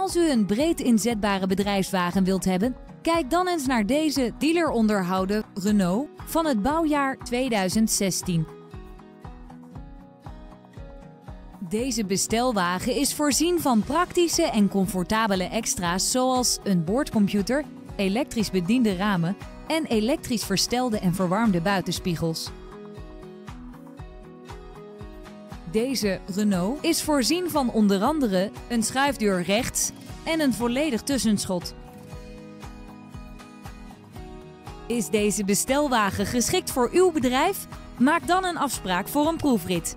Als u een breed inzetbare bedrijfswagen wilt hebben, kijk dan eens naar deze dealer onderhouden Renault van het bouwjaar 2016. Deze bestelwagen is voorzien van praktische en comfortabele extra's zoals een boordcomputer, elektrisch bediende ramen en elektrisch verstelde en verwarmde buitenspiegels. Deze Renault is voorzien van onder andere een schuifdeur rechts en een volledig tussenschot. Is deze bestelwagen geschikt voor uw bedrijf? Maak dan een afspraak voor een proefrit.